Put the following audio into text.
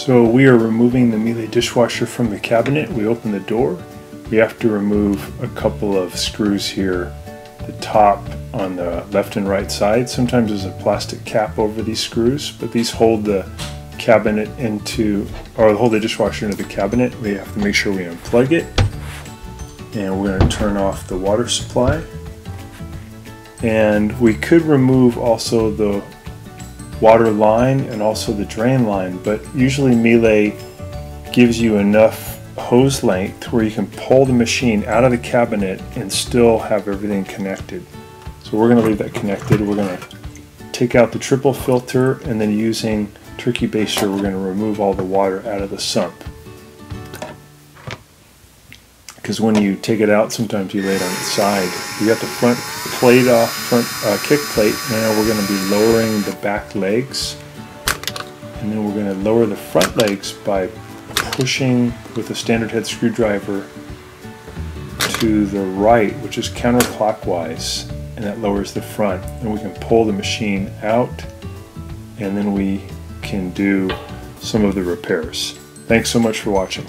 So we are removing the Miele dishwasher from the cabinet. We open the door. We have to remove a couple of screws here. The top on the left and right side. Sometimes there's a plastic cap over these screws, but these hold the cabinet into, or hold the dishwasher into the cabinet. We have to make sure we unplug it. And we're going to turn off the water supply. And we could remove also the water line and also the drain line, but usually Miele gives you enough hose length where you can pull the machine out of the cabinet and still have everything connected. So we're going to leave that connected. We're going to take out the triple filter and then using turkey baster we're going to remove all the water out of the sump. Because when you take it out sometimes you lay it on its side. We got the front plate off, front uh, kick plate. Now we're going to be lowering the back legs and then we're going to lower the front legs by pushing with a standard head screwdriver to the right, which is counterclockwise, and that lowers the front. And we can pull the machine out, and then we can do some of the repairs. Thanks so much for watching.